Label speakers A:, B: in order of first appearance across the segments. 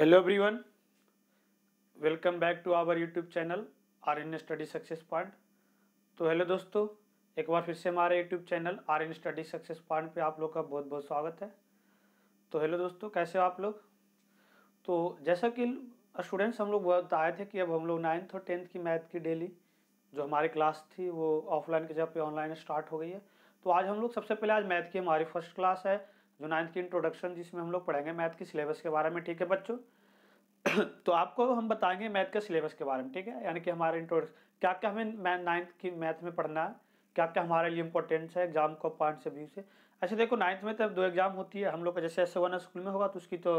A: Hello everyone welcome back to our YouTube channel R N study success point तो hello दोस्तों, एक बार फिर से हमारे YouTube channel R N study success point पे आप लोग का बहुत बहुत स्वागत है। तो हेलो दोस्तों, कैसे हो आप लोग? तो जैसा कि स्टूडेंट्स हम लोग बताए थे कि अब हम लोग नाइन्थ और टेंथ की मैथ की डेली जो हमारी क्लास थी, वो ऑफलाइन की जगह पे ऑनलाइन स्टार्ट हो गई है। तो आज हम लोग सबसे पहले आज मैथ की हमारी फ़र्स्ट क्लास है, जो नाइन्थ की इंट्रोडक्शन जिसमें हम लोग पढ़ेंगे मैथ की सिलेबस के बारे में, ठीक है बच्चों? तो आपको हम बताएँगे मैथ के सिलेबस के बारे में, ठीक है? यानी कि हमारे इंट्रोडक्शन क्या क्या हमें नाइन्थ की मैथ में पढ़ना है? क्या क्या हमारे लिए इंपॉर्टेंस है एग्ज़ाम को पॉइंट से व्यू से? ऐसे देखो नाइन्थ में तो दो एग्ज़ाम होती है। हम लोग का जैसे एस वन स्कूल में होगा तो उसकी तो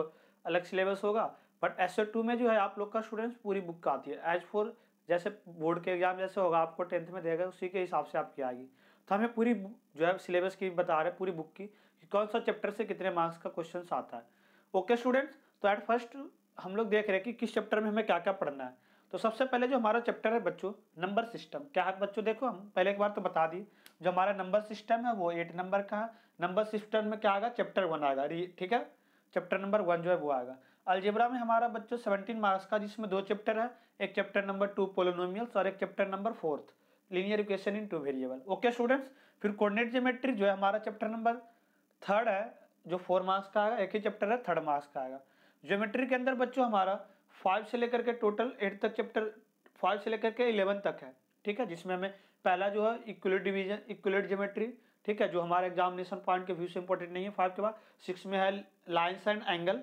A: अलग सिलेबस होगा। बट एस टू में जो है, आप लोग का स्टूडेंट्स पूरी बुक का आती है। एज फोर जैसे बोर्ड के एग्ज़ाम जैसे होगा, आपको टेंथ में देगा, उसी के हिसाब से आपकी आएगी। तो हमें पूरी जो है सिलेबस की बता रहे हैं, पूरी बुक की, कि कौन सा चैप्टर से कितने मार्क्स का क्वेश्चन आता है। ओके स्टूडेंट्स तो एट फ़र्स्ट हम लोग देख रहे हैं कि किस चैप्टर में हमें क्या क्या पढ़ना है। तो सबसे पहले जो हमारा चैप्टर है बच्चों नंबर सिस्टम क्या है बच्चों, देखो हम पहले एक बार तो बता दिए जो हमारा नंबर सिस्टम है वो एट नंबर का नंबर सिस्टम में क्या आएगा? चैप्टर वन आएगा। ठीक है? चैप्टर नंबर वन जो है वो आएगा। अलजेब्रा में हमारा बच्चों सेवनटीन मार्क्स का, जिसमें दो चैप्टर है। एक चैप्टर नंबर टू पोलोनोमियल्स और एक chapter number fourth linear equation in two variable okay students फिर कोऑर्डिनेट ज्योमेट्री जो है हमारा चैप्टर नंबर थर्ड है, जो फोर मार्क्स का आएगा। एक ही चैप्टर है थर्ड मार्क्स का आएगा। ज्योमेट्री के अंदर बच्चों हमारा फाइव से लेकर के टोटल एट तक चैप्टर फाइव से लेकर के इलेवन तक है ठीक है? जिसमें हमें पहला जो है इक्वलेट डिवीज़न इक्वलेट ज्योमेट्री ठीक है? जो हमारे एग्जामिनेशन पॉइंट के व्यू से इंपॉर्टेंट नहीं है। फाइव के बाद सिक्स में है लाइन्स एंड एंगल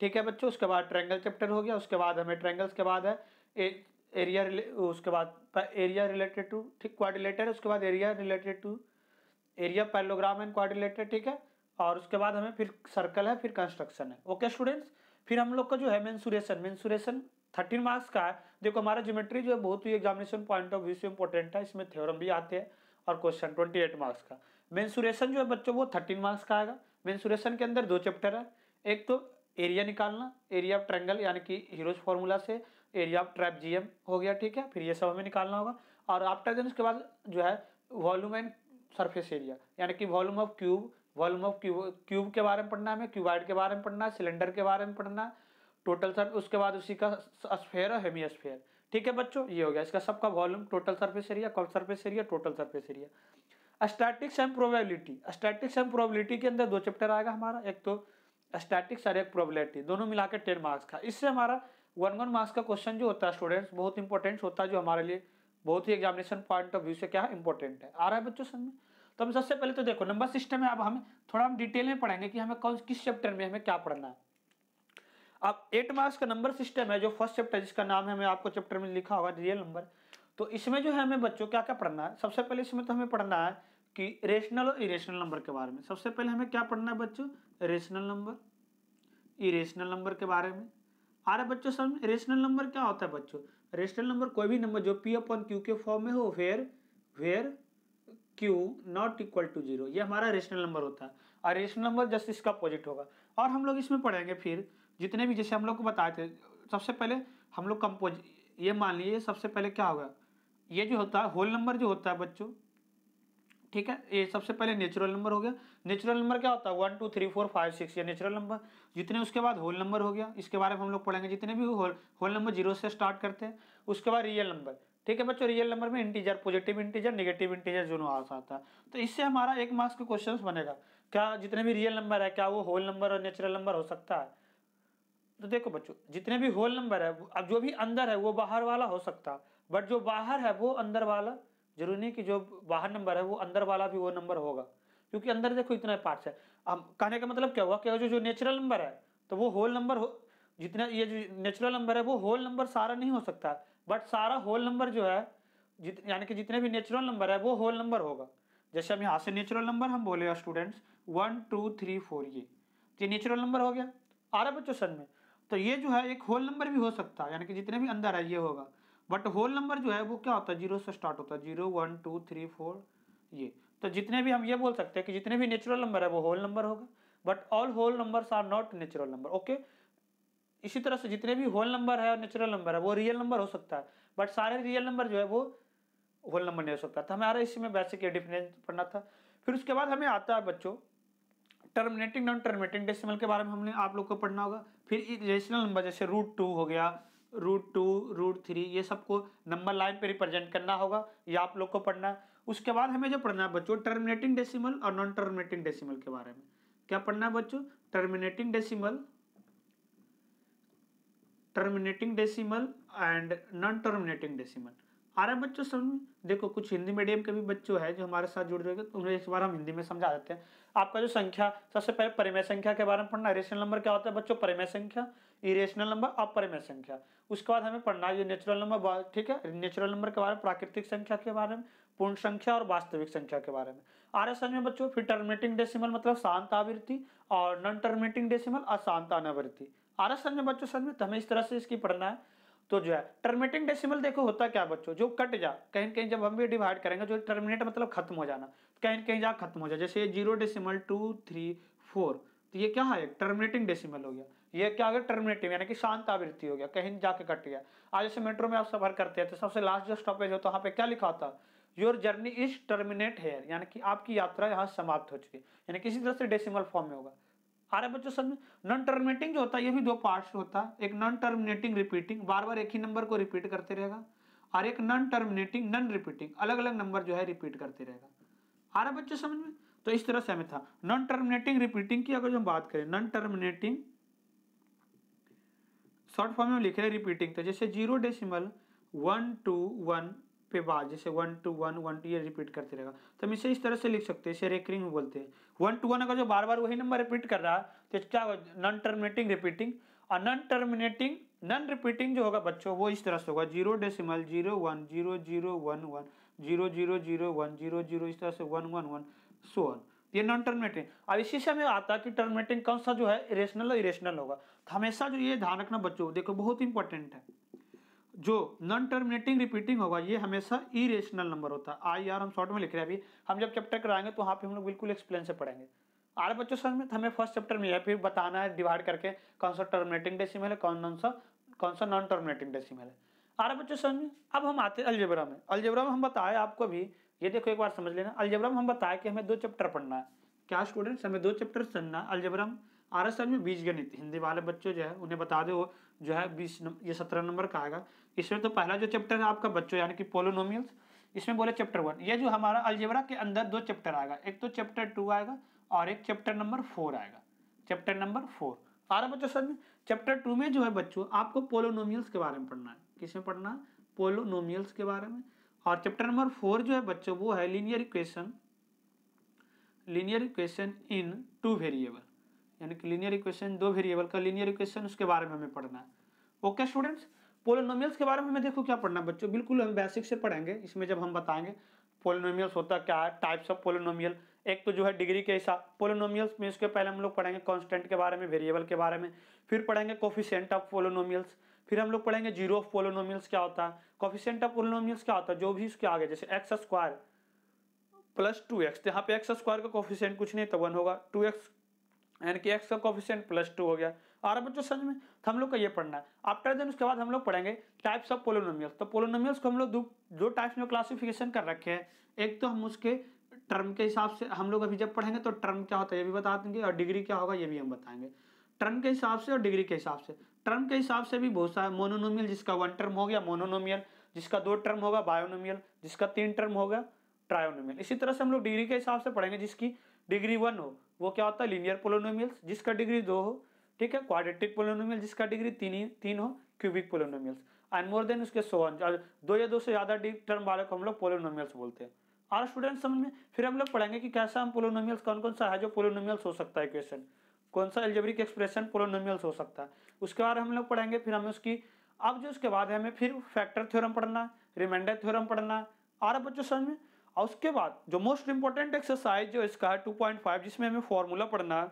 A: ठीक है बच्चों? उसके बाद ट्रैंगल चैप्टर हो गया उसके बाद हमें ट्रैंगल्स के बाद है ए, एरिया उसके बाद एरिया रिलेटेड टू ठीक क्वाड्रिलेटर है उसके बाद area related to area parallelogram and quadrilateral ठीक है? और उसके बाद हमें फिर सर्कल है फिर कंस्ट्रक्शन है। ओके स्टूडेंट्स फिर हम लोग का जो है मेन्सुरेशन मेन्सुरेशन थर्टीन मार्क्स का है। देखो, हमारा ज्योमेट्री जो है बहुत ही एग्जामिनेशन पॉइंट ऑफ़ व्यू से इंपॉर्टेंट है, इसमें थ्योरम भी आते हैं और क्वेश्चन ट्वेंटी एट मार्क्स का। मेन्सुरेशन जो है बच्चों, वो थर्टीन मार्क्स का आएगा। मेन्सुरेशन के अंदर दो चैप्टर है। एक तो एरिया निकालना एरिया ऑफ़ ट्रैंगल यानी कि हीरोज फॉर्मूला से एरिया ऑफ़ ट्रैप हो गया, ठीक है? फिर ये सब हमें निकालना होगा। और आफ्टर देन उसके बाद जो है वॉल्यूम एंड सरफेस एरिया यानी कि volume of cube volume of cube cube के बारे में पढ़ना है हमें, क्यूबाइड के बारे में पढ़ना है, सिलेंडर के बारे में पढ़ना है, टोटल सर, उसके बाद उसी का स्फेयर और हेमी स्फेयर ठीक है बच्चों? ये हो गया। इसका सबका volume, total surface area call surface area, total surface area. Statics and probability. Statics and probability के अंदर दो चैप्टर आएगा हमारा। एक तो स्टैटिक्स और एक प्रोबेबिलिटी। दोनों मिला के टेन मार्क्स का। इससे हमारा वन वन मार्क्स का क्वेश्चन जो होता है, स्टूडेंट्स, बहुत इंपॉर्टेंट होता है, जो हमारे लिए बहुत ही एग्जामिनेशन पॉइंट ऑफ़ व्यू से क्या है इंपॉर्टेंट है। आ रहा है बच्चों समझ तो हम सबसे पहले तो देखो नंबर सिस्टम है अब हमें थोड़ा हम डिटेल में पढ़ेंगे कि हमें कौन, किस चैप्टर में हमें क्या पढ़ना है। अब एट मार्क्स का नंबर सिस्टम है, जो फ़र्स्ट चैप्टर जिसका नाम है हमें आपको चैप्टर में लिखा होगा रियल नंबर तो इसमें जो है हमें बच्चों क्या क्या पढ़ना है? सबसे पहले इसमें तो हमें पढ़ना है कि रेशनल और इरेशनल नंबर के बारे में। सबसे पहले हमें क्या पढ़ना है बच्चों? रेशनल नंबर इरेशनल नंबर के बारे में। आ रहे बच्चों, समझ रेशनल नंबर क्या होता है बच्चों? रेशनल नंबर कोई भी नंबर जो पी अपन क्यू के फॉर्म में हो where where Q not equal to zero ये हमारा रेशनल नंबर होता है। और रेशनल नंबर जस्ट इसका अपोजिट होगा। और हम लोग इसमें पढ़ेंगे फिर, जितने भी जैसे हम लोग को बताए थे, सबसे पहले हम लोग कंपोज ये मान लीजिए सबसे पहले क्या होगा? ये जो होता है होल नंबर जो होता है बच्चों, ठीक है? ये सबसे पहले नेचुरल नंबर हो गया। नेचुरल नंबर क्या होता है? One two three four five six ये नेचुरल नंबर जितने उसके बाद होल नंबर हो गया, इसके बारे में हम लोग पढ़ेंगे। जितने भी होल होल नंबर ज़ीरो से स्टार्ट करते हैं, उसके बाद रियल नंबर ठीक है बच्चों रियल नंबर में integer positive integer negative integer जो आ आता है। तो इससे हमारा एक मार्क्स का क्वेश्चन बनेगा। क्या जितने भी रियल नंबर है, क्या वो होल नंबर और नेचुरल नंबर हो सकता है? तो देखो बच्चों, जितने भी होल नंबर है, अब जो भी अंदर है, वो बाहर वाला हो सकता है। बट जो बाहर है, वो अंदर वाला, ज़रूरी नहीं कि जो बाहर नंबर है, वो अंदर वाला भी वो नंबर होगा। क्योंकि अंदर देखो इतना पार्ट्स है। हम कहने का मतलब क्या हुआ? कि जो जो नेचुरल नंबर है तो वो होल नंबर हो, जितना ये जो नेचुरल नंबर है, वो होल नंबर सारा नहीं हो सकता। बट सारा होल नंबर जो है, जित, यानी कि जितने भी नेचुरल नंबर है, वो होल नंबर होगा। जैसे हम यहाँ से नेचुरल नंबर हम बोले students one two three four ये। ये नेचुरल नंबर हो गया आ रहा बच्चों सन में? तो ये जो है, एक होल नंबर भी हो सकता है, यानी कि जितने भी अंदर है, ये होगा। बट होल नंबर जो है, वो क्या होता है? ज़ीरो से स्टार्ट होता है। Zero one two three four ये। तो जितने भी हम ये बोल सकते हैं कि जितने भी नेचुरल नंबर है, वो होल नंबर होगा। But all whole numbers are not natural number okay इसी तरह से जितने भी होल नंबर है और नेचुरल नंबर है, वो रियल नंबर हो सकता है। बट सारे रियल नंबर जो है, वो होल नंबर नहीं हो सकता। था हमारा इसी में बेसिक ये डिफरेंस पढ़ना था। फिर उसके बाद हमें आता है बच्चों टर्मिनेटिंग नॉन टर्मिनेटिंग डेसिमल के बारे में हमने आप लोग को पढ़ना होगा। फिर रेशनल नंबर जैसे रूट टू हो गया रूट टू रूट थ्री ये सबको नंबर लाइन पे रिप्रेजेंट करना होगा, ये आप लोग को पढ़ना है। उसके बाद हमें जो पढ़ना है बच्चों टर्मिनेटिंग डेसिमल और नॉन टर्मिनेटिंग डेसिमल के बारे में। क्या पढ़ना है बच्चों? Terminating decimal terminating decimal and non terminating decimal आ रहा है बच्चों समझ में देखो कुछ हिंदी मीडियम के भी बच्चों है जो हमारे साथ जुड़ रहे तो उन्हें इस बार हम हिंदी में समझा देते हैं। आपका जो संख्या, सबसे पहले परिमय संख्या के बारे में पढ़ना रेशनल नंबर क्या होता है बच्चों? परिमय संख्या। इरेशनल नंबर अपरिमय संख्या। उसके बाद हमें पढ़ना है नेचुरल नंबर ठीक है? नेचुरल नंबर के बारे में, प्राकृतिक संख्या के बारे में, पूर्ण संख्या और वास्तविक संख्या के बारे में। आ रहा समझ में बच्चों, फिर टर्मिनेटिंग डेसिमल मतलब शांत आवृत्ति और नॉन टर्मिनेटिंग डेसिमल अशांत अनावृत्ति। आ रहा समझ बच्चों समझ तो हमें इस तरह से इसकी पढ़ना है। तो जो है, टर्मिनेटिंग डेसिमल देखो, होता क्या बच्चों? जो कट जा, कहीं कहीं जब हम भी डिवाइड करेंगे, जो टर्मिनेट मतलब खत्म हो जाना, कहीं कहीं जा खत्म हो जाए। जैसे zero decimal two three four तो ये क्या है? टर्मिनेटिंग डेसिमल हो गया। ये क्या हो गया? टर्मिनेटिव यानी कि शांत आवृत्ति हो गया, कहीं जाके कट गया। आज जैसे मेट्रो में आप सफ़र करते हैं तो सबसे लास्ट जो स्टॉपेज हो तो वहाँ पे क्या लिखा होता your journey is terminate here यानी कि आपकी यात्रा यहाँ समाप्त हो चुकी है। यानी किसी तरह से डेसिमल फॉर्म में होगा। आ रहा बच्चों समझ नॉन टर्मिनेटिंग जो होता है, ये भी दो पार्ट्स होता है। एक नॉन टर्मिनेटिंग रिपीटिंग बार बार एक ही नंबर को रिपीट करते रहेगा। और एक नॉन टर्मिनेटिंग नॉन रिपीटिंग अलग अलग नंबर जो है रिपीट करते रहेगा। आ रहा बच्चों समझ में? तो इस तरह से हमें था। नॉन टर्मिनेटिंग रिपीटिंग की अगर जो हम बात करें नॉन टर्मिनेटिंग शॉर्ट फॉर्म में लिख रहे रिपीटिंग तो जैसे zero decimal one two one पे बाद, जैसे one two one one two ये रिपीट करते रहेगा। तो हम इसे इस तरह से लिख सकते हैं, इसे रेकरिंग बोलते हैं। वन टू वन अगर जो बार बार वही नंबर रिपीट कर रहा है तो क्या नॉन टर्मिनेटिंग रिपीटिंग और नॉन टर्मिनेटिंग नॉन रिपीटिंग जो होगा बच्चों, वो इस तरह से होगा। Zero decimal zero one zero zero one one zero zero zero one zero zero इस तरह से one one one so one ये नॉन टर्मिनेटिंग अब इसी से हमें आता है कि टर्मिनेटिंग कौन सा जो है इरेशनल और इरेशनल होगा। तो हमेशा जो ये ध्यान रखना बच्चों, देखो बहुत इंपॉर्टेंट है। जो नॉन टर्मिनेटिंग रिपीटिंग होगा, ये हमेशा इरेशनल नंबर होता है। आई आर हम शॉर्ट में लिख रहे हैं अभी। हम जब चैप्टर कराएँगे तो वहाँ पे हम लोग बिल्कुल एक्सप्लेन से पढ़ेंगे। आर बच्चों समझ में हमें फ़र्स्ट चैप्टर में है, फिर बताना है डिवाइड करके कौन सा टर्मिनेटिंग डेसिमल है, कौन सा कौन सा नॉन टर्मिनेटिंग डेसिमल है। आर बच्चों समझ में अब हम आते हैं अलजेबरा में। अलजेबरा में हम बताए आपको भी ये देखो एक बार समझ लेना। अलजेबरा में हम बताए कि हमें दो चैप्टर पढ़ना है। क्या स्टूडेंट्स हमें दो चैप्टर चलना है? अलजेबरा में आर एस में बीज गणित। हिंदी वाले बच्चों जो है, उन्हें बता दो, जो है बीस, ये सत्रह नंबर का आएगा। इसमें तो पहला जो चैप्टर है आपका बच्चों, यानी कि पोलोनोमियल्स इसमें बोले चैप्टर वन ये जो हमारा अलजेबरा के अंदर दो चैप्टर आएगा। एक तो चैप्टर टू आएगा और एक चैप्टर नंबर फोर आएगा। चैप्टर नंबर फोर आ रहा बच्चों सर चैप्टर टू में जो है बच्चों, आपको पोलोनोमियल्स के बारे में पढ़ना है। किसमें पढ़ना है? पोलोनोमियल्स के बारे में। और चैप्टर नंबर फोर जो है बच्चों, वो है linear equation linear equation in two variable यानी कि लीनियर इक्वेशन दो वेरिएबल का लीनियर इक्वेशन उसके बारे में हमें पढ़ना है। ओके स्टूडेंट्स पोलिनोमियल्स के बारे में हमें देखो क्या पढ़ना बच्चों। बिल्कुल हम बेसिक से पढ़ेंगे, इसमें जब हम बताएँगे पोलिनोमियल्स होता क्या है टाइप्स ऑफ़ पोलिनोमियल एक तो जो है डिग्री के हिसाब पोलिनोमियल्स में इसके पहले हम लोग पढ़ेंगे कॉन्स्टेंट के बारे में वेरिएबल के बारे में। फिर पढ़ेंगे कोफिशियंट ऑफ़ पोलिनोमियल्स फिर हम लोग पढ़ेंगे ज़ीरो ऑफ़ पोलिनोमियल्स क्या होता है। कोफिशियंट ऑफ़ पोलिनोमियल्स क्या होता है, जो भी उसके आगे, जैसे x square plus two x यहाँ पे एक्स स्क्वायर का कोफिशियंट कुछ नहीं तो वन होगा। टू एक्स यानी कि एक्स का कॉफिशियंट प्लस टू हो गया। और बच्चों, समझ में? तो हम लोग का ये पढ़ना है। आफ्टर देन उसके बाद हम लोग पढ़ेंगे टाइप्स ऑफ़ पोलोनोमियल्स तो पोलोनोमियल्स को हम लोग दो दो टाइप्स में क्लासिफिकेशन कर रखे हैं। एक तो हम उसके टर्म के हिसाब से, हम लोग अभी जब पढ़ेंगे तो टर्म क्या होता है, ये भी बता देंगे, और डिग्री क्या होगा, ये भी हम बताएँगे। टर्म के हिसाब से और डिग्री के हिसाब से। टर्म के हिसाब से भी बहुत सारा मोनोनोमियल जिसका वन टर्म हो गया मोनोनोमियल जिसका दो टर्म होगा बायोनोमियल जिसका तीन टर्म होगा ट्रायोनोमियल इसी तरह से हम लोग डिग्री के हिसाब से पढ़ेंगे, जिसकी डिग्री वन हो, वो क्या होता है लीनियर पोलोनोमियल्स जिसका डिग्री दो हो ठीक है? क्वाड्रेटिक पोलोनोमियल जिसका डिग्री तीन ही तीन हो cubic polynomials and more than उसके सोन दो या दो से ज़्यादा टर्म वाले को हम लोग पोलोनोमियल्स बोलते हैं। और स्टूडेंट समझ में? फिर हम लोग पढ़ेंगे कि कैसा हम पोलोनोमियल्स कौन कौन सा है जो पोलोनोमियल्स हो सकता है क्वेश्चन कौन सा एल्जेब्रिक एक्सप्रेशन पोलोनोमियल्स हो सकता है? उसके बाद हम लोग पढ़ेंगे फिर हमें उसकी अब जो उसके बाद हमें फिर फैक्टर थ्योरम पढ़ना रिमाइंडर थ्योरम पढ़ना। है और बच्चों समझ में? और उसके बाद जो मोस्ट इंपॉर्टेंट एक्सरसाइज जो इसका है टू पॉइंट फाइव जिसमें हमें फॉर्मूला पढ़ना है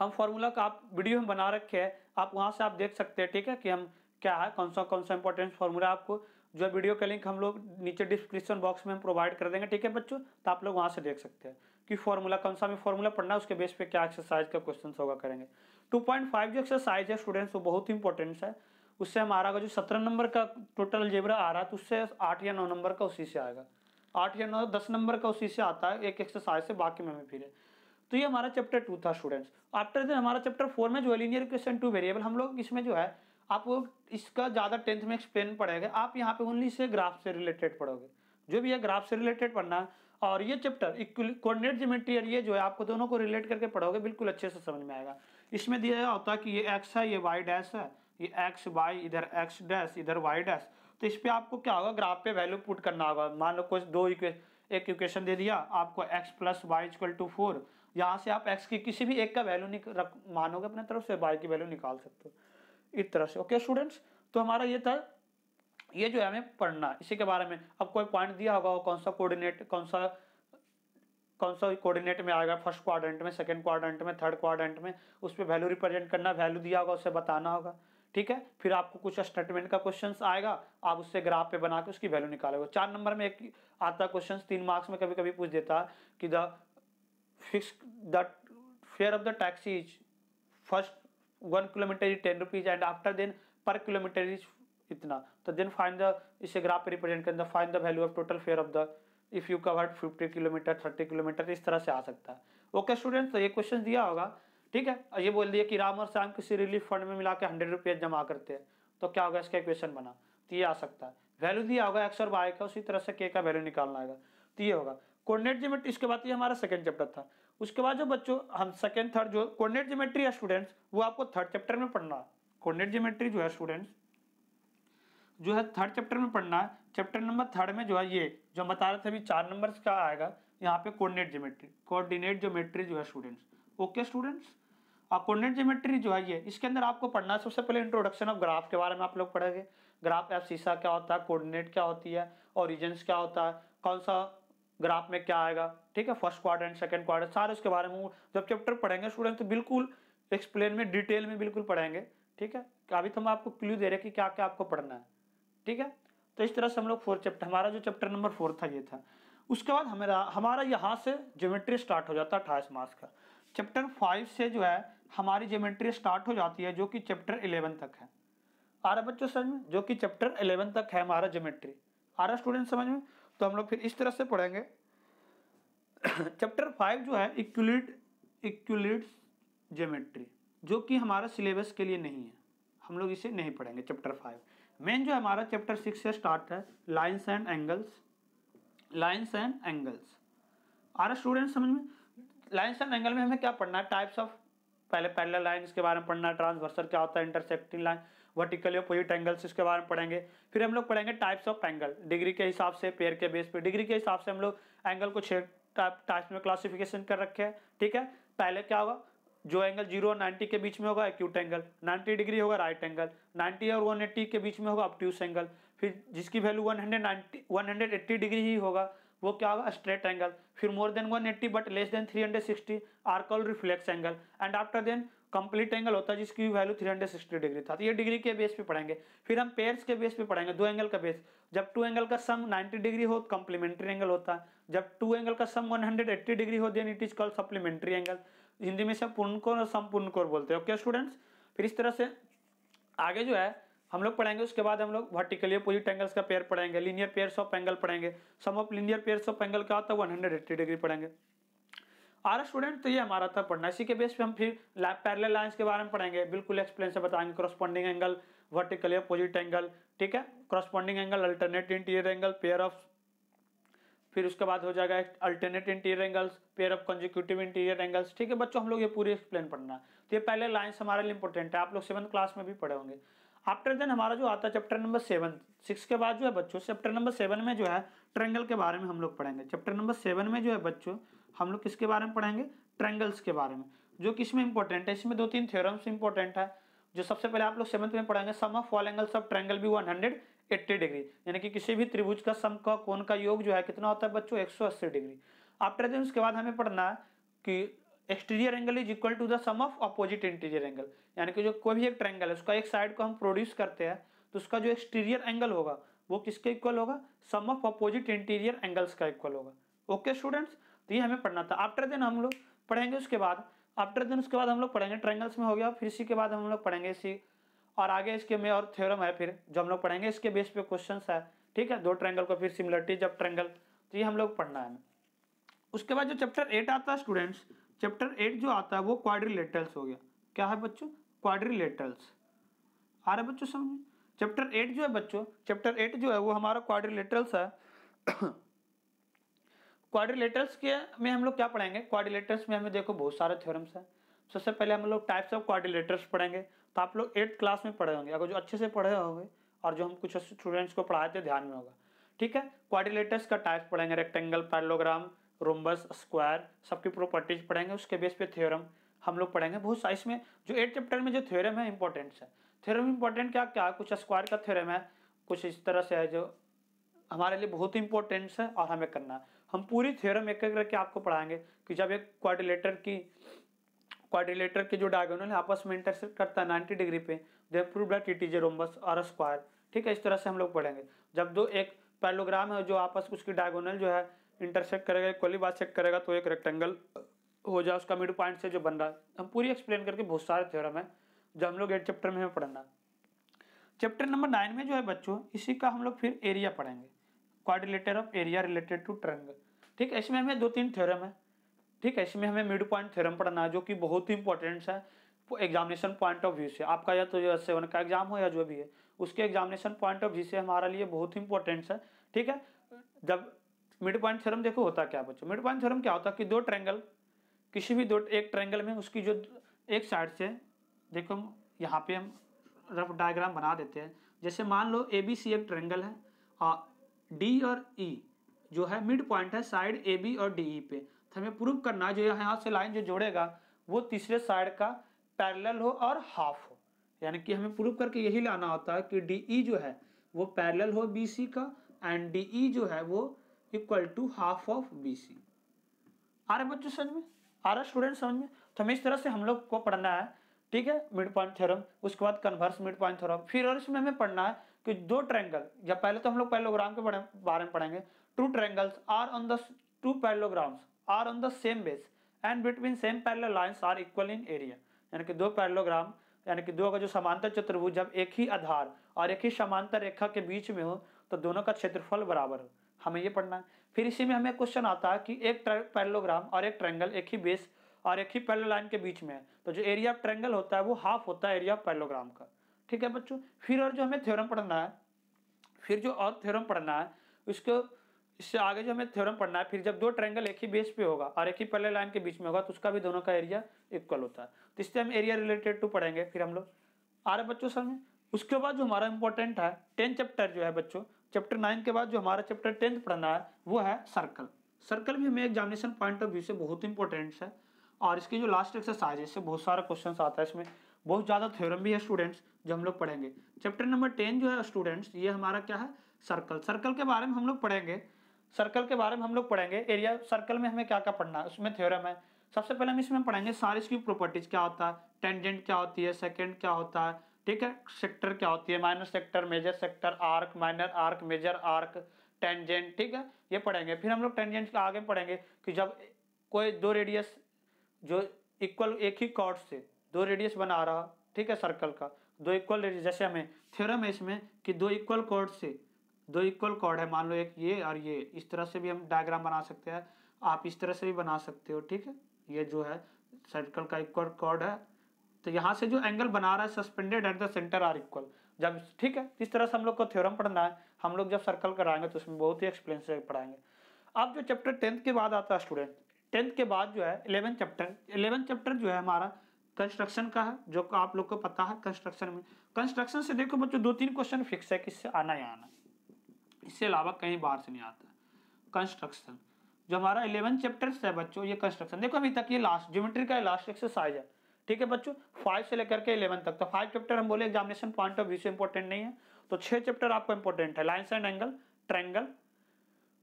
A: हम फॉर्मूला का आप वीडियो में बना रखे हैं, आप वहाँ से आप देख सकते हैं, ठीक है, कि हम क्या है, कौन सा कौन सा इंपॉर्टेंट फॉर्मूला आपको। जो वीडियो का लिंक हम लोग नीचे डिस्क्रिप्शन बॉक्स में हम प्रोवाइड कर देंगे, ठीक है, बच्चों? तो आप लोग वहाँ से देख सकते हैं कि फॉर्मूला कौन सा हमें फॉर्मूला पढ़ना है, उसके बेस पे क्या एक्सरसाइज का क्वेश्चन होगा करेंगे। टू पॉइंट फाइव जो एक्सरसाइज है स्टूडेंट्स वो बहुत ही इंपॉर्टेंट है। उससे हमारा जो सत्रह नंबर का टोटल जेबरा आ रहा है तो उससे आठ या नौ नंबर का उसी से आएगा। आठ या नौ, दस नंबर का उसी से आता है, एक एक्सरसाइज से बाकी में हमें फिर है। तो ये हमारा चैप्टर टू था स्टूडेंट्स आफ्टर देन हमारा चैप्टर फोर में जो है लीनियर इक्वेशन टू वेरिएबल हम लोग, इसमें जो है आपको इसका ज़्यादा टेंथ में एक्सप्लेन पड़ेगा आप यहाँ पे ओनली से ग्राफ से रिलेटेड पढ़ोगे। जो भी है ग्राफ से रिलेटेड पढ़ना। है और ये चैप्टर कोऑर्डिनेट ज्योमेट्री और ये जो है, आपको दोनों को रिलेट करके पढ़ोगे, बिल्कुल अच्छे से समझ में आएगा। इसमें दिया गया होता है कि ये एक्स है, ये वाई डैश है। ये एक्स वाई इधर एक्स डैश इधर वाई डैश तो इस पर आपको क्या होगा ग्राफ पे वैल्यू पुट करना होगा। मान लो कुछ दो एक इक्वेशन दे दिया, आपको x plus y equal to four यहाँ से आप एक्स की किसी भी एक का वैल्यू रख, मानोगे अपने तरफ़ से, y की वैल्यू निकाल सकते हो। इस तरह से ओके स्टूडेंट्स तो हमारा ये था, ये जो है हमें पढ़ना, इसी के बारे में। अब कोई पॉइंट दिया होगा कौन सा कोऑर्डिनेट कौन सा कौन सा कोऑर्डिनेट में आएगा? फ़र्स्ट क्वाड्रेंट में सेकंड क्वाड्रेंट में थर्ड क्वाड्रेंट में, उस पर वैल्यू रिप्रेजेंट करना वैल्यू दिया होगा, उसे बताना होगा। ठीक है? फिर आपको कुछ स्टेटमेंट का क्वेश्चन आएगा, आप उससे ग्राफ पे बना के उसकी वैल्यू निकालोगे। चार नंबर में एक आता क्वेश्चन तीन मार्क्स में कभी कभी पूछ देता है कि the fix the fare of the taxi is first one kilometre is ten rupees and after then per kilometre is इतना तो देन फाइन द इसे ग्राफ पे रिप्रेजेंट कर find the value of total fare of the if you covered fifty kilometre thirty kilometre इस तरह से आ सकता है। ओके स्टूडेंट तो ये क्वेश्चन दिया होगा। ठीक है? ये बोल दिया कि राम और श्याम किसी रिलीफ फंड में मिला के हंड्रेड रुपये जमा करते हैं। तो क्या होगा? इसका इक्वेशन बना। तो ये आ सकता है। वैल्यू दिया होगा एक्स और वाई का, उसी तरह से के का वैल्यू निकालना आएगा। तो ये होगा। कोऑर्डिनेट ज्योमेट्री इसके बाद ये हमारा सेकंड चैप्टर था। उसके बाद जो बच्चों, हम सेकंड थर्ड जो कोऑर्डिनेट ज्योमेट्री है स्टूडेंट्स वो आपको थर्ड चैप्टर में पढ़ना है। कोऑर्डिनेट ज्योमेट्री जो है स्टूडेंट्स जो है थर्ड चैप्टर में पढ़ना है। चैप्टर नंबर थर्ड में जो है ये, जो बता रहे थे अभी चार नंबर का आएगा, यहाँ पे कोऑर्डिनेट ज्योमेट्री कोऑर्डिनेट ज्योमेट्री जो है स्टूडेंट्स ओके स्टूडेंट्स और कोऑर्डिनेट ज्योमेट्री जो है ये, इसके अंदर आपको पढ़ना है। सबसे पहले इंट्रोडक्शन ऑफ़ ग्राफ के बारे में आप लोग पढ़ेंगे। ग्राफ एफ़ सीसा क्या होता है? कोऑर्डिनेट क्या होती है? ओरिजिन्स क्या होता है? कौन सा ग्राफ में क्या आएगा? ठीक है फ़र्स्ट क्वाड्रेंट सेकंड क्वार्टर सारे उसके बारे में जब चैप्टर पढ़ेंगे स्टूडेंट तो बिल्कुल एक्सप्लेन में डिटेल में बिल्कुल पढ़ेंगे। ठीक है? अभी तो हम आपको क्ल्यू दे रहे हैं कि क्या क्या आपको पढ़ना है। ठीक है? तो इस तरह से हम लोग फोर्थ चैप्टर हमारा जो चैप्टर नंबर फोर था, ये था। उसके बाद हमारा हमारा यहाँ से ज्योमेट्री स्टार्ट हो जाता है अट्ठाईस मार्च का। चैप्टर फाइव से जो है, हमारी ज्योमेट्री स्टार्ट हो जाती है जो कि चैप्टर इलेवन तक है। आ रहा बच्चों समझ में? जो कि चैप्टर इलेवन तक है हमारा ज्योमेट्री आ रहा स्टूडेंट समझ में? तो हम लोग फिर इस तरह से पढ़ेंगे। चैप्टर फाइव जो है इक्वलिड इक्वलिड ज्योमेट्री जो कि हमारा सिलेबस के लिए नहीं है। हम लोग इसे नहीं पढ़ेंगे चैप्टर फाइव मेन जो हमारा चैप्टर सिक्स से स्टार्ट है lines and angles lines and angles आ रहा स्टूडेंट समझ में? लाइन्स एंड एंगल में हमें क्या पढ़ना है? टाइप्स ऑफ़ पहले पैरेलल लाइंस के बारे में पढ़ना है ट्रांसवर्सल क्या होता है intersecting line vertical opposite angles इसके बारे में पढ़ेंगे। फिर हम लोग पढ़ेंगे टाइप्स ऑफ़ एंगल डिग्री के हिसाब से पेयर के बेस पे। डिग्री के हिसाब से हम लोग एंगल को छः टाइप टाइप्स में क्लासिफिकेशन कर रखे हैं। ठीक है? पहले क्या होगा? जो एंगल ज़ीरो और नाइन्टी के बीच में होगा एक्यूट एंगल नाइन्टी डिग्री होगा राइट एंगल नाइन्टी और वन एट्टी के बीच में होगा अपट्यूस एंगल फिर जिसकी value one hundred one hundred eighty degree ही होगा, वो क्या होगा? स्ट्रेट एंगल फिर more than 180 but less than 360 are call reflex angle and after then complete angle होता है जिसकी वैल्यू 360 डिग्री था। तो ये डिग्री के बेस पे पढ़ेंगे। फिर हम पेयर्स के बेस पे पढ़ेंगे, दो एंगल का बेस जब टू एंगल का सम 90 डिग्री हो कंप्लीमेंट्री एंगल होता। है जब टू एंगल का सम 180 डिग्री हो then it is called supplementary angle Hindi में से पूर्ण कोण और संपूर्ण कोण बोलते हैं। ओके स्टूडेंट्स फिर इस तरह से आगे जो है, हम लोग पढ़ेंगे, उसके बाद हम लोग वर्टिकली अपोजिट एंगल्स का पेयर पढ़ेंगे। लीनियर पेयर्स ऑफ़ एंगल पढ़ेंगे। Sum of linear pairs of angle क्या होता है? वन हंड्रेड एट्टी डिग्री पढ़ेंगे। आर स्टूडेंट तो ये हमारा था पढ़ना। इसी के बेस पे हम फिर पैरेलल लाइंस के बारे में पढ़ेंगे। बिल्कुल एक्सप्लेन से बताएँगे। Corresponding angle vertically opposite angle ठीक है? Corresponding angle alternate interior angle pair of फिर उसके बाद हो जाएगा alternate interior angles pair of consecutive interior angles ठीक है? बच्चों, हम लोग ये पूरी एक्सप्लेन पढ़ना। तो ये पहले लाइन्स हमारे लिए इंपॉर्टेंट है। आप लोग सेवन क्लास में भी पढ़े होंगे। आफ्टर देन हमारा जो आता है चैप्टर नंबर सेवन सिक्स के बाद जो है बच्चों चैप्टर नंबर सेवन में जो है ट्रेंगल के बारे में हम लोग पढ़ेंगे। चैप्टर नंबर सेवन में जो है बच्चों हम लोग किसके बारे में पढ़ेंगे? ट्रेंगल्स के बारे में। जो कि इसमें इंपॉर्टेंट है? इसमें दो तीन थ्योरम्स इंपॉर्टेंट है। जो सबसे पहले आप लोग सेवंथ में पढ़ेंगे sum of all angles of triangle भी वन हंड्रेड एट्टी डिग्री यानी कि किसी भी त्रिभुज का सम का, कोण का योग जो है कितना होता है बच्चों? एक सौ अस्सी डिग्री आफ्टर देन उसके बाद हमें पढ़ना है कि exterior angle is equal to the sum of opposite interior angle यानी कि जो कोई भी एक ट्रेंगल है, उसका एक साइड को हम प्रोड्यूस करते हैं तो उसका जो एक्सटीरियर एंगल होगा, वो किसके इक्वल होगा? Sum of opposite interior angles का इक्वल होगा। ओके स्टूडेंट्स तो ये हमें पढ़ना था। आफ्टर देन हम लोग पढ़ेंगे उसके बाद। आफ्टर देन उसके बाद हम लोग पढ़ेंगे ट्रेंगल्स में हो गया। फिर इसी के बाद हम लोग पढ़ेंगे इसी और आगे इसके में और थ्योरम है फिर, जो हम लोग पढ़ेंगे इसके बेस पे क्वेश्चन है। ठीक है? दो ट्रेंगल को फिर सिमिलरिटी जब ट्रेंगल तो ये हम लोग पढ़ना है। उसके बाद जो चैप्टर एट आता है स्टूडेंट्स चैप्टर एट जो आता है वो क्वाड्रिलेटरल्स हो गया। क्या है बच्चों? क्वाड्रिलेटरल्स आ रहे बच्चों समझ चैप्टर एट जो है बच्चों चैप्टर एट जो है वो हमारा क्वाड्रिलेटरल्स है। क्वाड्रिलेटरल्स के में हम लोग क्या पढ़ेंगे? क्वाड्रिलेटरल्स में हमें देखो बहुत सारे थ्योरम्स हैं। सबसे पहले हम लोग टाइप्स ऑफ़ क्वाड्रिलेटर्स पढ़ेंगे। तो आप लोग एट्थ क्लास में पढ़े होंगे। अगर जो अच्छे से पढ़े होंगे और जो हम कुछ स्टूडेंट्स को पढ़ाए थे, ध्यान में होगा। ठीक है? क्वाड्रिलेटर्स का टाइप्स पढ़ेंगे रेक्टेंगल पैरलोग्राम रोम्बस स्क्वायर सबकी प्रॉपर्टीज़ पढ़ेंगे। उसके बेस पे थ्योरम हम लोग पढ़ेंगे। बहुत सारे इसमें जो एट चैप्टर में जो थ्योरम है इंपॉर्टेंट है। थ्योरम इंपॉर्टेंट क्या क्या? कुछ स्क्वायर का थ्योरम है। कुछ इस तरह से है जो हमारे लिए बहुत इंपॉर्टेंट है और हमें करना है। हम पूरी थ्योरम एक एक करके आपको पढ़ाएँगे कि जब एक क्वाड्रिलेटर की क्वाड्रिलेटर के जो डायगोनल है, आपस में इंटरसेक्ट करता है नाइन्टी डिग्री पे they prove that it is a rhombus और स्क्वायर ठीक है, इस तरह से हम लोग पढ़ेंगे। जब दो एक पैलोग्राम है जो आपस उसकी डायगोनल जो है इंटरसेक्ट करेगा इक्वली चेक करेगा तो एक रेक्टेंगल हो जाए, उसका मिड पॉइंट से जो बन रहा है। हम पूरी एक्सप्लेन करके बहुत सारे थ्योरम है, जो हम लोग एट चैप्टर में पढ़ना चैप्टर नंबर नाइन में जो है बच्चों, इसी का हम लोग फिर एरिया पढ़ेंगे। Quadrilateral of area related to triangle ठीक है, इसमें हमें दो तीन थ्योरम है। ठीक है, इसमें हमें मिड पॉइंट थ्योरम पढ़ना है, जो कि बहुत ही इंपॉर्टेंट है एग्जामिनेशन पॉइंट ऑफ़ व्यू से। आपका या तो सेवन का एग्ज़ाम हो या जो भी है, उसके एग्जामिनेशन पॉइंट ऑफ़ व्यू से हमारे लिए बहुत ही इंपॉर्टेंट है। ठीक है, जब मिड पॉइंट थ्योरम देखो, होता क्या बच्चों? मिड पॉइंट थ्योरम क्या होता है कि दो ट्रैंगल किसी भी दो, एक ट्रैंगल में उसकी जो एक साइड से, देखो हम यहाँ पे हम रफ डायग्राम बना देते हैं। जैसे मान लो ए बी सी एक ट्रैंगल है और डी और ई e जो है मिड पॉइंट है साइड ए बी और डी ई पे। तो हमें प्रूव करना है, जो यहाँ से लाइन जो जोड़ेगा, वो तीसरे साइड का पैरेलल हो और हाफ़ हो। यानी कि हमें प्रूव करके यही लाना होता है कि डी ई e जो है, वो पैरेलल हो बी सी का एंड डी ई जो है, वो equal to half of B C. आ रहे बच्चों समझ में? आ रहा स्टूडेंट समझ में? तो हमें इस तरह से हम लोग को पढ़ना है, ठीक है? मिड पॉइंट थ्योरम, उसके बाद कन्वर्स मिड पॉइंट थ्योरम। फिर और इसमें हमें पढ़ना है कि दो ट्रैंगल या पहले तो हम लोग पैलोग्राम के बारे में पढ़ेंगे। Two triangles are on the two parallelograms are on the same base and between same parallel lines are equal in area यानी कि दो पैरेललोग्राम यानी कि दो का जो समांतर चतुर्भुज जब एक ही आधार और एक ही समांतर रेखा के बीच में हो तो दोनों का क्षेत्रफल बराबर हो। हमें ये पढ़ना है। फिर इसी में हमें क्वेश्चन आता है कि एक पैरेललोग्राम और एक ट्रायंगल एक ही बेस और एक ही पैरेलल लाइन के बीच में है तो जो एरिया ऑफ़ ट्रायंगल होता है, वो हाफ़ होता है एरिया ऑफ़ पैरेललोग्राम का। ठीक है बच्चों? फिर और जो हमें थ्योरम पढ़ना है, फिर जो और थ्योरम पढ़ना है, उसको, इससे आगे जो हमें थ्योरम पढ़ना है, फिर जब दो ट्रायंगल एक ही बेस पे होगा और एक ही पैरेलल लाइन के बीच में होगा तो उसका भी दोनों का एरिया इक्वल होता है। तो इससे हम एरिया रिलेटेड टू पढ़ेंगे, फिर हम लोग आ रहे बच्चों समझ उसके बाद जो हमारा इंपॉर्टेंट है टेंथ चैप्टर जो है बच्चों चैप्टर नाइन के बाद जो हमारा चैप्टर टेंथ पढ़ना है, वो है सर्कल सर्कल भी हमें एग्जामिनेशन पॉइंट ऑफ़ व्यू से बहुत इंपॉर्टेंट है, और इसकी जो लास्ट एक्सरसाइज है, इससे बहुत सारा क्वेश्चन आता है इसमें। बहुत ज़्यादा थ्योरम भी है स्टूडेंट्स जो हम लोग पढ़ेंगे। चैप्टर नंबर टेन जो है स्टूडेंट्स ये हमारा क्या है? सर्कल सर्कल के बारे में हम लोग पढ़ेंगे। सर्कल के बारे में हम लोग पढ़ेंगे। एरिया सर्कल में हमें क्या क्या पढ़ना है? उसमें थ्योरम है। सबसे पहले हम इसमें पढ़ेंगे सारी इसकी प्रॉपर्टीज़ क्या होता है? टेंजेंट क्या होती है? सेकेंड क्या होता है? ठीक है? सेक्टर क्या होती है? Minor sector major sector arc minor arc major arc tangent ठीक है? ये पढ़ेंगे। फिर हम लोग टेंजेंट का आगे पढ़ेंगे कि जब कोई दो रेडियस जो इक्वल एक ही कॉर्ड से दो रेडियस बना रहा, ठीक है सर्कल का। दो इक्वल रेडियस जैसे हमें थ्योरम है इसमें कि दो इक्वल कॉर्ड से, दो इक्वल कॉर्ड है, मान लो एक ये और ये, इस तरह से भी हम डायग्राम बना सकते हैं, आप इस तरह से भी बना सकते हो, ठीक है? ये जो है सर्कल का इक्वल कॉर्ड है। तो यहाँ से जो एंगल बना रहा है subtended at the centre are equal जब, ठीक है, इस तरह से हम लोग को थ्योरम पढ़ना है, हम लोग जब सर्कल कराएँगे तो उसमें बहुत ही एक्सप्लेन से पढ़ाएँगे। अब जो चैप्टर टेंथ के बाद आता है स्टूडेंट टेंथ के बाद जो है इलेवन चैप्टर इलेवन चैप्टर जो है हमारा कंस्ट्रक्शन का है, जो आप लोग को पता है कंस्ट्रक्शन में। कंस्ट्रक्शन से देखो बच्चों, दो तीन क्वेश्चन फिक्स है, किससे? आना ही आना। इससे अलावा कहीं बाहर से नहीं आता। कंस्ट्रक्शन। जो हमारा इलेवन चैप्टर है बच्चों, ये कंस्ट्रक्शन देखो अभी तक ये लास्ट ज्योमेट्री का लास्ट एक्सरसाइज है। ठीक है बच्चों? फाइव से लेकर के इलेवन तक। तो फाइव चैप्टर हम बोले एग्जामिनेशन पॉइंट ऑफ़ व्यू से इंपॉर्टेंट नहीं है। तो छह चैप्टर आपको इंपॉर्टेंट है। Lines and angle triangle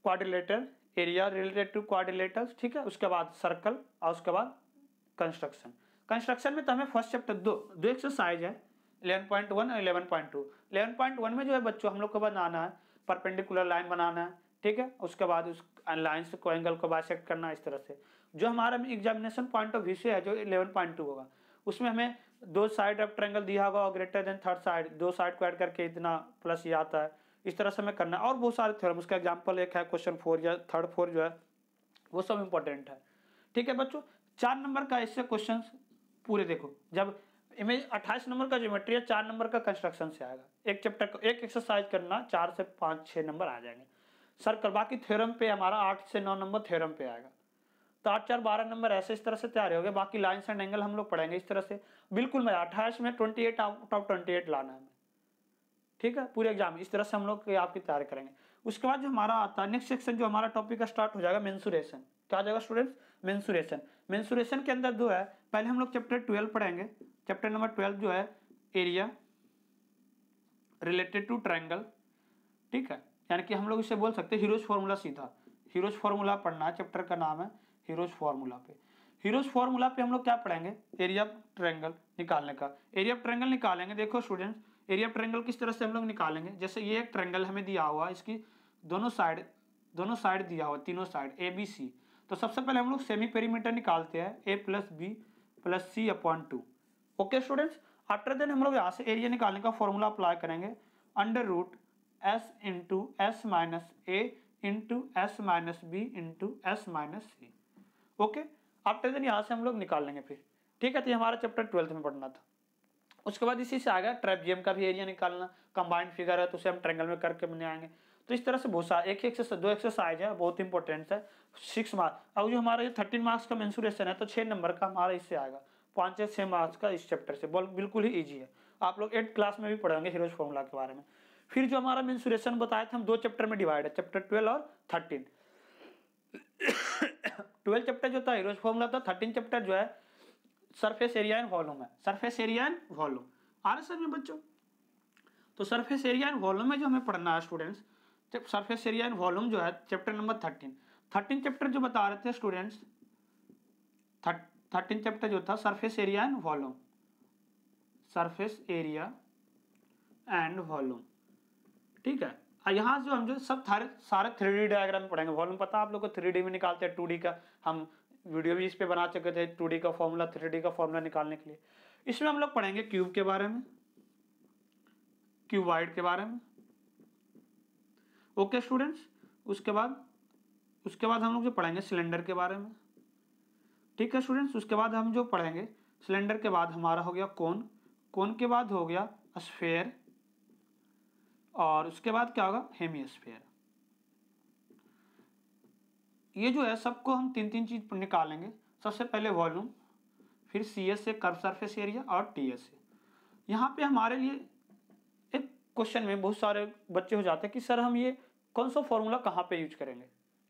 A: quadrilateral area related to quadrilaterals ठीक है? उसके बाद सर्कल और उसके बाद कंस्ट्रक्शन कंस्ट्रक्शन में तो हमें फ़र्स्ट चैप्टर दो दो एक्सरसाइज है, इलेवन पॉइंट वन और eleven point two. Eleven point one में जो है बच्चों, हम लोग को बनाना है, परपेंडिकुलर लाइन बनाना है, ठीक है? उसके बाद उस लाइन्स को, एंगल को बाइसेक्ट करना इस तरह से। जो हमारा एग्जामिनेशन पॉइंट ऑफ़ व्यू से है, जो इलेवन पॉइंट टू होगा, उसमें हमें दो साइड ऑफ़ ट्रेंगल दिया होगा और ग्रेटर देन थर्ड साइड दो साइड को ऐड करके इतना प्लस ये आता है, इस तरह से हमें करना और बहुत सारे थ्योरम उसका एग्ज़ाम्पल एक है क्वेश्चन फोर या थर्ड फोर जो है, वो सब इंपॉर्टेंट है, ठीक है बच्चों? चार नंबर का इससे क्वेश्चन पूरे देखो, जब इमेज अट्ठाईस नंबर का ज्योमेट्री है, चार नंबर का कंस्ट्रक्शन से आएगा। एक चैप्टर एक एक्सरसाइज करना, चार से पाँच छः नंबर आ जाएँगे। सर्कल बाकी थ्योरम पे हमारा आठ से नौ नंबर थ्योरम पे आएगा। तो आठ, चार, बारह नंबर ऐसे इस तरह से तैयार हो गए। बाकी लाइन्स एंड एंगल हम लोग पढ़ेंगे इस तरह से। बिल्कुल मैं अट्ठाईस में twenty eight out of twenty eight लाना है। ठीक है? पूरे एग्ज़ाम इस तरह से हम लोग आपकी तैयारी करेंगे। उसके बाद जो हमारा आता है नेक्स्ट सेक्शन जो हमारा टॉपिक स्टार्ट हो जाएगा मेंसुरेशन क्या जाएगा स्टूडेंट्स मेंसुरेशन मेंसुरेशन के अंदर जो है पहले हम लोग चैप्टर ट्वेल्व पढ़ेंगे। चैप्टर नंबर ट्वेल्व जो है एरिया रिलेटेड टू ट्रायंगल ठीक है? यानी कि हम लोग इसे बोल सकते हैं हीरोज फार्मूला सीधा। हीरोज फॉर्मूला पढ़ना चैप्टर का नाम है हीरोज फॉर्मूला पे। हीरोज फार्मूला पे हम लोग क्या पढ़ेंगे? एरिया ट्रायंगल निकालने का। एरिया ट्रायंगल निकालेंगे, देखो स्टूडेंट्स एरिया ट्रायंगल किस तरह से हम लोग निकालेंगे? जैसे ये एक ट्रायंगल हमें दिया हुआ इसकी दोनों साइड दोनों साइड दिया हुआ तीनों साइड ए बी सी तो सबसे पहले हम लोग सेमी पेरीमीटर निकालते हैं A plus B plus C upon two okay students after then हम लोग यहाँ से एरिया निकालने का फॉर्मूला अप्लाई करेंगे. Under root S into S minus A into S minus B into S minus C okay after then यहाँ से हम लोग निकाल लेंगे फिर. ठीक है तो हमारा चैप्टर ट्वेल्थ में पढ़ना था. उसके बाद इसी से आ गया ट्रेपजियम का भी एरिया निकालना. कंबाइंड फिगर है तो उसे हम ट्रेंगल में करके बने आएँगे. तो इस तरह से बहुत सारा एक एक्सरसाइज दो एक्सरसाइज है, बहुत इंपॉर्टेंट है। सिक्स मार्क्स अब जो हमारा ये थर्टीन मार्क्स का मेंसुरेशन है तो छः नंबर का हमारा इससे आएगा। पाँच या छः मार्क्स का इस चैप्टर से। बिल्कुल ही ईजी है। आप लोग एट क्लास में भी पढ़ेंगे हीरोज फॉर्मूला के बारे में। फिर जो हमारा मेंसुरेशन बताया था, हम दो चैप्टर में डिवाइड है चैप्टर ट्वेल्व और थर्टीन ट्वेल्व चैप्टर जो था हीरोज फॉर्मूला था थर्टीन चैप्टर जो है सरफेस एरिया एंड वॉल्यूम है। सरफेस एरिया एंड वॉल्यूम आ रहे सर में बच्चों? तो सरफेस एरिया एंड वॉल्यूम में जो हमें पढ़ना है students surface area and volume जो है chapter number thirteen thirteen chapter जो बता रहे थे स्टूडेंट्स थर्टीन चैप्टर जो था surface area and volume surface area and volume ठीक है? यहाँ जो हम जो सब सारे सारे थ्री डी डायग्राम पढ़ेंगे। वॉल्यूम पता आप लोग को थ्री डी में निकालते हैं टू डी का। हम वीडियो भी इस पे बना चुके थे टू डी का फॉर्मूला थ्री डी का फॉर्मूला निकालने के लिए। इसमें हम लोग पढ़ेंगे क्यूब के बारे में क्यूब वाइड के बारे में। ओके स्टूडेंट्स उसके बाद उसके बाद हम लोग जो पढ़ेंगे सिलेंडर के बारे में। ठीक है स्टूडेंट्स उसके बाद हम जो पढ़ेंगे, सिलेंडर के बाद हमारा हो गया कौन। कौन के बाद हो गया स्फेयर और उसके बाद क्या होगा? हेमिस्फेयर ये जो है, सबको हम तीन तीन चीज़ निकालेंगे। सबसे पहले वॉल्यूम फिर C S A curve surface area और टी एस ए यहाँ पे हमारे लिए क्वेश्चन में बहुत सारे बच्चे हो जाते हैं कि, सर, हम ये कौन सा फॉर्मूला कहाँ पे यूज़ करेंगे?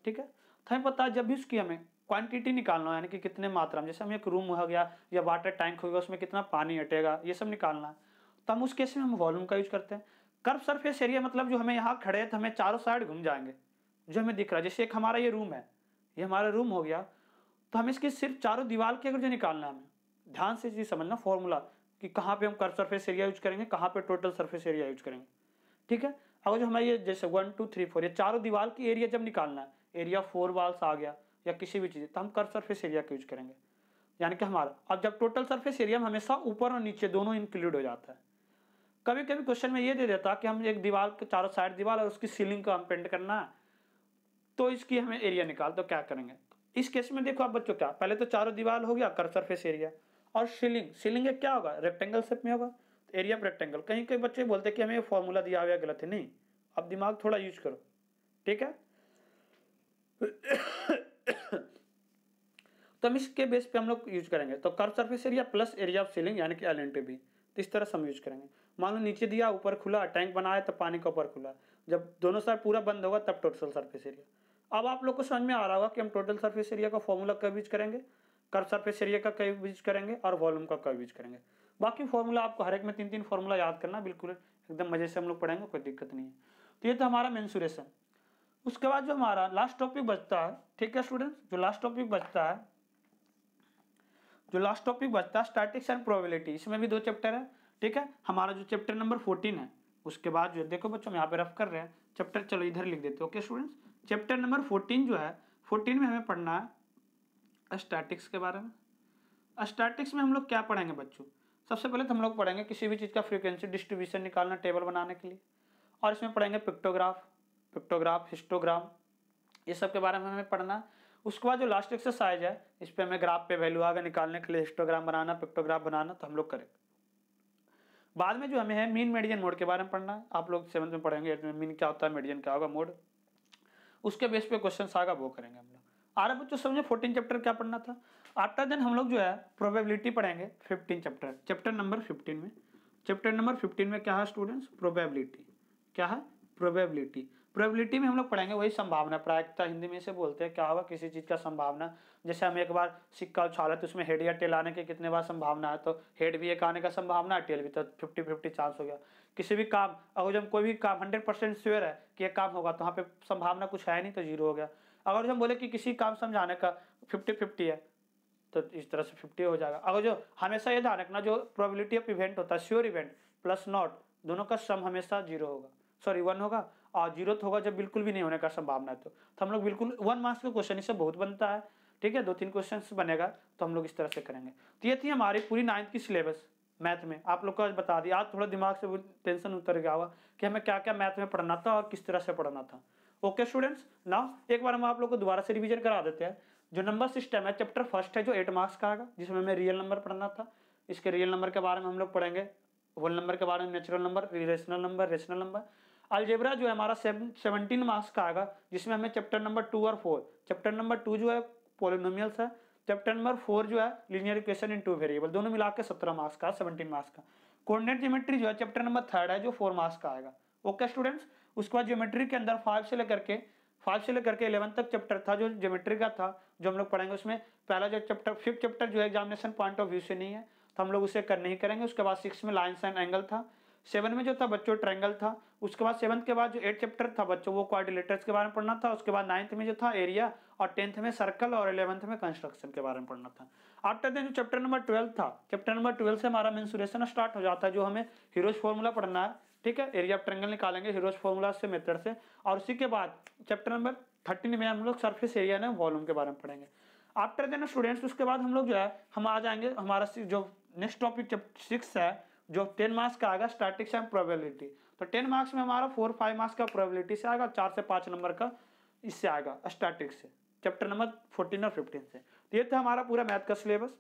A: ठीक है? तो हमें पता है जब भी उसकी हमें क्वांटिटी निकालना यानी कि कितने मात्रा में, जैसे हम एक रूम हो गया या वाटर टैंक हो गया, उसमें कितना पानी हटेगा ये सब निकालना है तो हम उस केस में हम वॉल्यूम का यूज़ करते हैं। कर्व सरफेस एरिया मतलब जो हमें यहाँ खड़े हैं तो हमें चारों साइड घूम जाएँगे, जो हमें दिख रहा है। जैसे एक हमारा ये रूम है, ये हमारा रूम हो गया तो हमें इसकी सिर्फ़ चारों दीवार के अगर जो निकालना है हमें, ध्यान से चीज़ समझना फॉर्मूला कि कहाँ पे हम कर सरफेस एरिया यूज़ करेंगे, कहाँ पे टोटल सरफेस एरिया यूज़ करेंगे। ठीक है? अगर जो हमारे ये जैसे वन टू थ्री फोर ये चारों दीवार की एरिया जब निकालना है एरिया फोर वाल्स आ गया या किसी भी चीज़ तो हम कर सरफेस एरिया का यूज़ करेंगे। यानी कि हमारा, अब जब टोटल सरफेस एरिया में हमेशा ऊपर और नीचे दोनों इंक्लूड हो जाता है। कभी कभी क्वेश्चन में ये दे देता कि हम एक दीवार के चारों साइड दीवार और उसकी सीलिंग को हम पेंट करना है तो इसकी हमें एरिया निकाल तो क्या करेंगे? इस केस में देखो आप बच्चों क्या, पहले तो चारों दीवार हो गया कर सरफेस एरिया और सीलिंग सीलिंग क्या होगा? रेक्टेंगल शेप में होगा. एरिया रेक्टेंगल कहीं कहीं बच्चे बोलते कि हमें फॉर्मूला दिया हुआ गलत है। नहीं. अब दिमाग थोड़ा यूज़ करो। ठीक है? तो हम इसके बेस पे हम लोग यूज़ करेंगे। तो curve surface area plus area of ceiling यानी कि एल एन टी तो इस तरह से हम यूज़ करेंगे। मान लो नीचे दिया, ऊपर खुला टैंक बनाया तो पानी का ऊपर खुला। जब दोनों साइड पूरा बंद होगा, तब टोटल सरफेस एरिया अब आप लोग को समझ में आ रहा होगा कि हम टोटल सरफेस एरिया का फॉर्मूला कब यूज़ करेंगे? कर्व सरफेस एरिया का कब यूज़ करेंगे और वॉल्यूम का कब यूज़ करेंगे। बाकी फॉर्मूला आपको हर एक में तीन तीन फॉर्मूला याद करना, बिल्कुल एकदम मज़े से हम लोग पढ़ेंगे, कोई दिक्कत नहीं है। तो ये तो हमारा मेंसुरेशन उसके बाद जो हमारा लास्ट टॉपिक बचता है, ठीक है स्टूडेंट्स जो लास्ट टॉपिक बचता है, जो लास्ट टॉपिक बचता है स्टैटिक्स एंड प्रोबेबिलिटी इसमें भी दो चैप्टर है, ठीक है? हमारा जो चैप्टर नंबर फोर्टीन है, उसके बाद जो देखो बच्चों, हम यहाँ पे रफ कर रहे हैं। चैप्टर चलो इधर लिख देते okay students chapter number fourteen जो है फोर्टीन में हमें पढ़ना है स्टैटिक्स के बारे में? स्टैटिक्स में हम लोग क्या पढ़ेंगे बच्चों? सबसे पहले तो हम लोग पढ़ेंगे किसी भी चीज़ का फ्रीक्वेंसी डिस्ट्रीब्यूशन निकालना टेबल बनाने के लिए। और इसमें पढ़ेंगे पिक्टोग्राफ पिक्टोग्राफ हिस्टोग्राम ये सब के बारे में हमें पढ़ना। उसके बाद जो लास्ट एक्सरसाइज है, इस पर हमें ग्राफ पे वैल्यू आगे निकालने के लिए हिस्टोग्राम बनाना पिक्टोग्राफ बनाना तो हम लोग करें। बाद में जो हमें है मीन मेडियन मोड के बारे में पढ़ना। है आप लोग सेवन्थ में पढ़ेंगे एट में मीन क्या होता है मेडियन क्या होगा मोड उसके बेस पे क्वेश्चन आगा वो करेंगे हम लोग। आ रहा बच्चों, समझे फोर्टीन चैप्टर क्या पढ़ना था? आफ्टर देन हम लोग जो है प्रोबेबिलिटी पढ़ेंगे fifteen chapter chapter number fifteen में। चैप्टर नंबर फिफ्टीन में क्या है स्टूडेंट्स प्रोबेबिलिटी क्या है? प्रोबेबिलिटी प्रोबेबिलिटी में हम लोग पढ़ेंगे वही संभावना, प्रायिकता हिंदी में से बोलते हैं, क्या होगा, किसी चीज़ का संभावना। जैसे हम एक बार सिक्का उछाला तो उसमें हेड या टेल आने की कितने बार संभावना है तो हेड भी एक आने का संभावना है टेल भी तो फिफ्टी फिफ्टी चांस हो गया। किसी भी काम, अगर जब कोई भी काम हंड्रेड परसेंट श्योर है कि यह काम होगा तो वहाँ पे संभावना कुछ है नहीं तो ज़ीरो हो गया। अगर हम बोले कि किसी काम समझाने का फिफ्टी फिफ्टी है तो इस तरह से फिफ्टी हो जाएगा। अगर जो हमेशा ये ध्यान रखना जो प्रोबेबिलिटी ऑफ़ इवेंट होता है श्योर इवेंट प्लस नॉट दोनों का सम हमेशा ज़ीरो होगा। सॉरी वन होगा और ज़ीरो तो होगा जब बिल्कुल भी नहीं होने का संभावना है तो, तो हम लोग बिल्कुल वन मार्क्स का क्वेश्चन इससे बहुत बनता है ठीक है? दो तीन क्वेश्चन बनेगा तो हम लोग इस तरह से करेंगे। तो ये थी हमारी पूरी नाइन्थ की सिलेबस मैथ में। आप लोग को आज बता दिया आज थोड़ा दिमाग से टेंशन उतर गया हुआ कि हमें क्या क्या मैथ में पढ़ना था और किस तरह से पढ़ना था। ओके स्टूडेंट्स नाउ एक बार हम आप लोग को दोबारा से रिवीजन करा देते हैं। जो नंबर सिस्टम है चैप्टर फ़र्स्ट है, जो एट मार्क्स का आएगा, जिसमें हमें रियल नंबर पढ़ना था। इसके रियल नंबर के बारे में हम लोग पढ़ेंगे। होल नंबर के बारे में natural number relational number rational number algebra जो है हमारा सेवनटीन मार्क्स का आएगा, जिसमें हमें चैप्टर नंबर टू और फोर चैप्टर नंबर टू जो है पोलिनोमियल्स है। चैप्टर नंबर फोर जो है linear equation in two variable दोनों मिला के सत्रह मार्क्स का सेवनटीन मार्क्स का। कोऑर्डिनेट ज्योमेट्री जो है चैप्टर नंबर थर्ड है, जो फोर मार्क्स का आएगा। ओके स्टूडेंट्स उसके बाद ज्योमेट्री के अंदर फाइव से लेकर के फाइव से लेकर के इलेवन तक चैप्टर था, जो ज्योमेट्री का था, जो हम लोग पढ़ेंगे उसमें, पहला जो चैप्टर फिफ्थ चैप्टर जो है एग्जामिनेशन पॉइंट ऑफ़ व्यू से नहीं है तो हम लोग उसे कर नहीं करेंगे। उसके बाद सिक्स में लाइन्स एंड एंगल था। सेवन में जो था बच्चों ट्रायंगल था। उसके बाद सेवन्थ के बाद जो एट चैप्टर था बच्चों, वो क्वाड्रिलेटर्स के बारे में पढ़ना था। उसके बाद नाइन्थ में जो था एरिया और टेंथ में सर्कल और इलेवंथ में कंस्ट्रक्शन के बारे में पढ़ना था। आफ्टर देन जो चैप्टर नंबर ट्वेल्व था चैप्टर नंबर ट्वेल्व से हमारा मेंसुरेशन स्टार्ट हो जाता है, जो हमें हीरोज फॉर्मूला पढ़ना है। ठीक है? एरिया ऑफ़ ट्रेंगल निकालेंगे हीरोज फॉर्मूला से मेथड से। और उसी के बाद चैप्टर नंबर थर्टीन में हम लोग सर्फेस एरिया ने वॉल्यूम के बारे में पढ़ेंगे। आफ्टर देन स्टूडेंट्स उसके बाद हम लोग जो है, हम आ जाएँगे हमारा जो नेक्स्ट टॉपिक सिक्स है, जो टेन मार्क्स का आएगा स्टैटिक्स एंड प्रोबेबिलिटी तो टेन मार्क्स में हमारा फोर फाइव मार्क्स का प्रोबेबिलिटी से आएगा, चार से पाँच नंबर का इससे आएगा स्टैटिक्स से। चैप्टर नंबर फोर्टीन और फिफ्टीन से। तो ये था हमारा पूरा मैथ का सिलेबस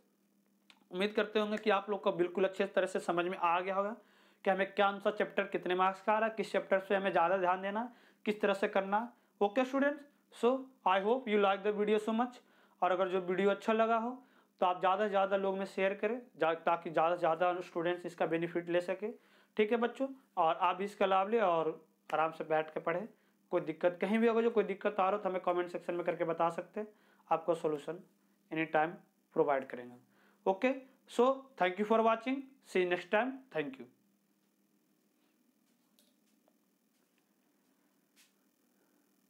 A: उम्मीद करते होंगे कि आप लोग को बिल्कुल अच्छे तरह से समझ में आ गया होगा। कि हमें क्या सा चैप्टर कितने मार्क्स का आ रहा है, किस चैप्टर से हमें ज़्यादा ध्यान देना, किस तरह से करना। Okay students so I hope you like the video so much और अगर जो वीडियो अच्छा लगा हो तो आप ज़्यादा से ज़्यादा लोग में शेयर करें ताकि ज़्यादा से ज़्यादा स्टूडेंट्स इसका बेनिफिट ले सके। ठीक है बच्चों? और आप भी इसका लाभ लें और आराम से बैठ के पढ़ें। कोई दिक्कत कहीं भी अगर जो कोई दिक्कत आ रहा हो तो हमें कमेंट सेक्शन में करके बता सकते हैं। आपको सोल्यूशन एनी टाइम प्रोवाइड करेंगे okay so thank you for watching see next time thank you